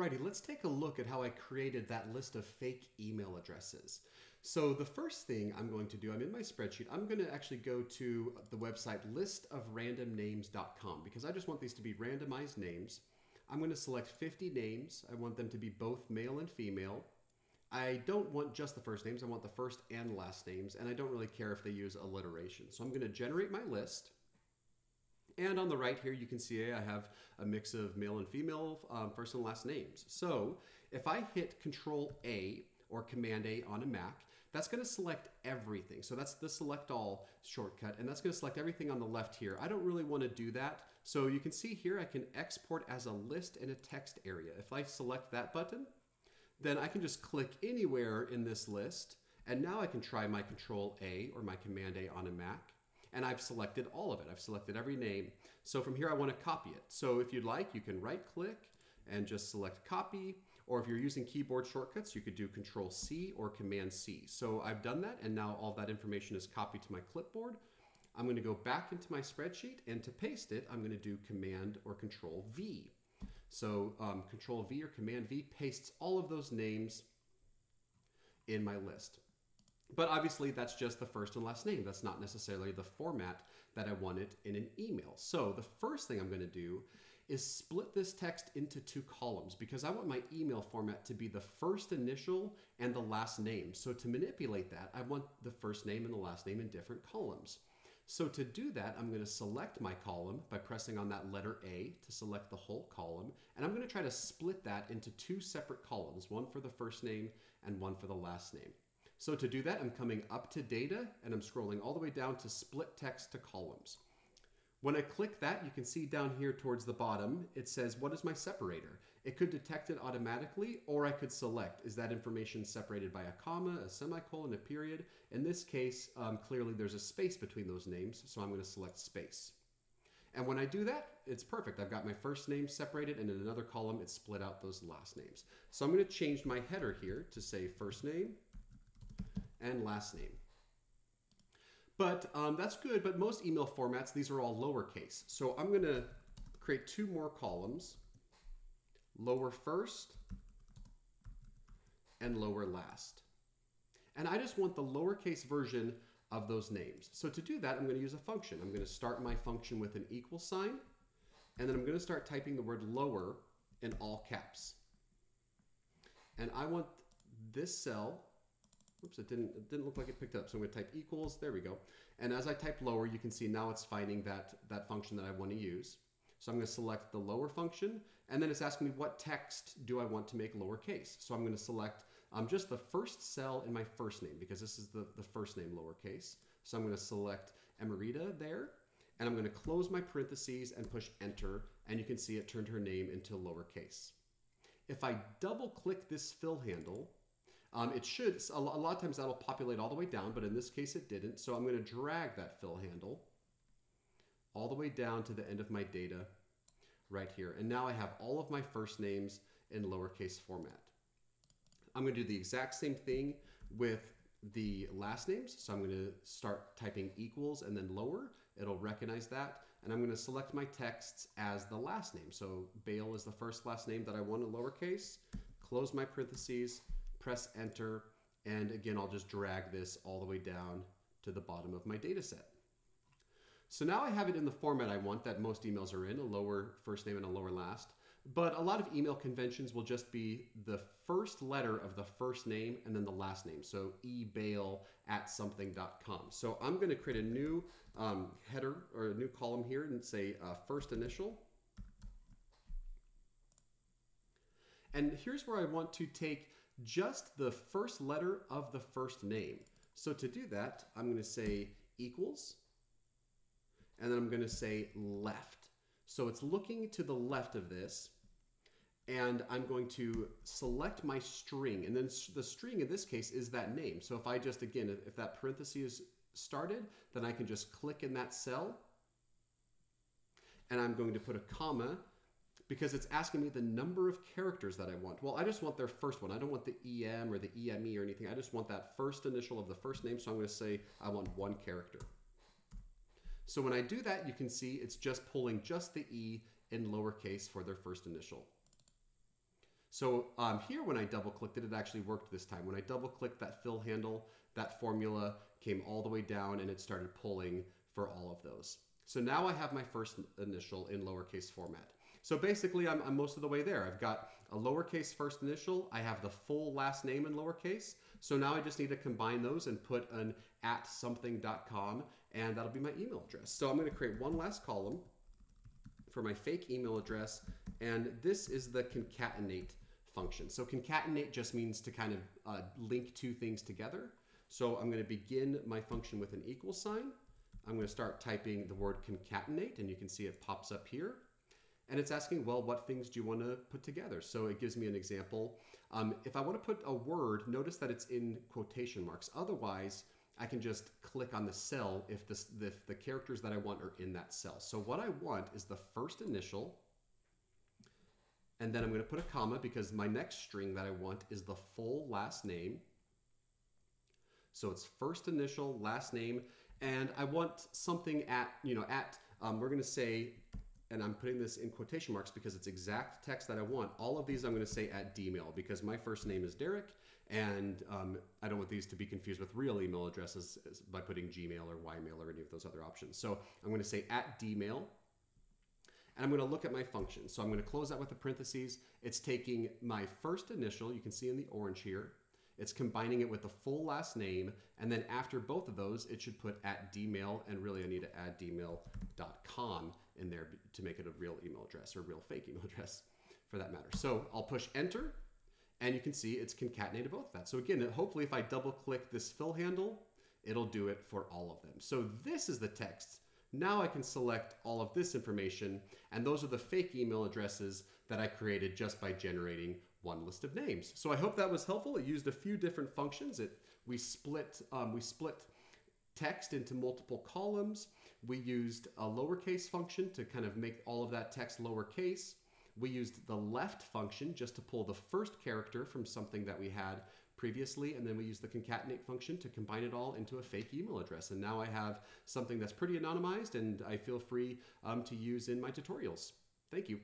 Alrighty, let's take a look at how I created that list of fake email addresses. So the first thing I'm going to do, I'm in my spreadsheet, I'm going to actually go to the website listofrandomnames.com because I just want these to be randomized names. I'm going to select 50 names. I want them to be both male and female. I don't want just the first names, I want the first and last names, and I don't really care if they use alliteration. So I'm going to generate my list. And on the right here, you can see I have a mix of male and female um, first and last names. So if I hit Control A or Command A on a Mac, that's going to select everything. So that's the select all shortcut, and that's going to select everything on the left here. I don't really want to do that. So you can see here I can export as a list in a text area. If I select that button, then I can just click anywhere in this list, and now I can try my Control A or my Command A on a Mac and I've selected all of it. I've selected every name. So from here, I want to copy it. So if you'd like, you can right click and just select copy. Or if you're using keyboard shortcuts, you could do Control C or Command C. So I've done that, and now all that information is copied to my clipboard. I'm going to go back into my spreadsheet, and to paste it, I'm going to do Command or Control V. So um, Control V or Command V pastes all of those names in my list. But obviously, that's just the first and last name. That's not necessarily the format that I want it in an email. So the first thing I'm going to do is split this text into two columns because I want my email format to be the first initial and the last name. So to manipulate that, I want the first name and the last name in different columns. So to do that, I'm going to select my column by pressing on that letter A to select the whole column. And I'm going to try to split that into two separate columns, one for the first name and one for the last name. So to do that, I'm coming up to data and I'm scrolling all the way down to split text to columns. When I click that, you can see down here towards the bottom, it says, what is my separator? It could detect it automatically, or I could select, is that information separated by a comma, a semicolon, a period? In this case, um, clearly there's a space between those names, so I'm gonna select space. And when I do that, it's perfect. I've got my first name separated, and in another column, it's split out those last names. So I'm gonna change my header here to say first name, and last name. But um, that's good, but most email formats, these are all lowercase. So I'm gonna create two more columns, lower first and lower last. And I just want the lowercase version of those names. So to do that, I'm gonna use a function. I'm gonna start my function with an equal sign, and then I'm gonna start typing the word lower in all caps. And I want this cell Oops, it didn't, it didn't look like it picked up. So I'm going to type equals. There we go. And as I type lower, you can see now it's finding that, that function that I want to use. So I'm going to select the lower function, and then it's asking me what text do I want to make lowercase. So I'm going to select um, just the first cell in my first name, because this is the, the first name lowercase. So I'm going to select Emerita there, and I'm going to close my parentheses and push enter, and you can see it turned her name into lowercase. If I double click this fill handle, um, it should, a lot of times that'll populate all the way down, but in this case it didn't. So I'm going to drag that fill handle all the way down to the end of my data right here. And now I have all of my first names in lowercase format. I'm going to do the exact same thing with the last names. So I'm going to start typing equals and then lower. It'll recognize that. And I'm going to select my texts as the last name. So Bale is the first last name that I want in lowercase. Close my parentheses press enter, and again, I'll just drag this all the way down to the bottom of my data set. So now I have it in the format I want that most emails are in, a lower first name and a lower last. But a lot of email conventions will just be the first letter of the first name and then the last name. So ebail at something.com. So I'm going to create a new um, header or a new column here and say uh, first initial. And here's where I want to take just the first letter of the first name. So to do that, I'm going to say equals, and then I'm going to say left. So it's looking to the left of this, and I'm going to select my string, and then the string in this case is that name. So if I just, again, if that parenthesis started, then I can just click in that cell, and I'm going to put a comma because it's asking me the number of characters that I want. Well, I just want their first one. I don't want the EM or the EME or anything. I just want that first initial of the first name. So I'm going to say I want one character. So when I do that, you can see it's just pulling just the E in lowercase for their first initial. So um, here, when I double clicked it, it actually worked this time. When I double clicked that fill handle, that formula came all the way down and it started pulling for all of those. So now I have my first initial in lowercase format. So basically, I'm, I'm, most of the way there. I've got a lowercase first initial. I have the full last name in lowercase. So now I just need to combine those and put an at something.com, and that'll be my email address. So I'm going to create one last column for my fake email address, and this is the concatenate function. So concatenate just means to kind of uh, link two things together. So I'm going to begin my function with an equal sign. I'm going to start typing the word concatenate, and you can see it pops up here. And it's asking, well, what things do you want to put together? So it gives me an example. Um, if I want to put a word, notice that it's in quotation marks. Otherwise, I can just click on the cell if, this, if the characters that I want are in that cell. So what I want is the first initial, and then I'm going to put a comma because my next string that I want is the full last name. So it's first initial, last name, and I want something at, you know, at, um, we're going to say, and I'm putting this in quotation marks because it's exact text that I want. All of these I'm going to say at Dmail because my first name is Derek, and um, I don't want these to be confused with real email addresses by putting Gmail or Ymail or any of those other options. So I'm going to say at Dmail, and I'm going to look at my function. So I'm going to close that with the parentheses. It's taking my first initial, you can see in the orange here, it's combining it with the full last name, and then after both of those, it should put at dmail, and really I need to add dmail.com in there to make it a real email address or real fake email address for that matter. So I'll push enter, and you can see it's concatenated both of that. So again, hopefully if I double click this fill handle, it'll do it for all of them. So this is the text. Now I can select all of this information, and those are the fake email addresses that I created just by generating one list of names. So I hope that was helpful. It used a few different functions. It we split um, we split text into multiple columns. We used a lowercase function to kind of make all of that text lowercase. We used the left function just to pull the first character from something that we had previously, and then we used the concatenate function to combine it all into a fake email address. And now I have something that's pretty anonymized and I feel free um, to use in my tutorials. Thank you.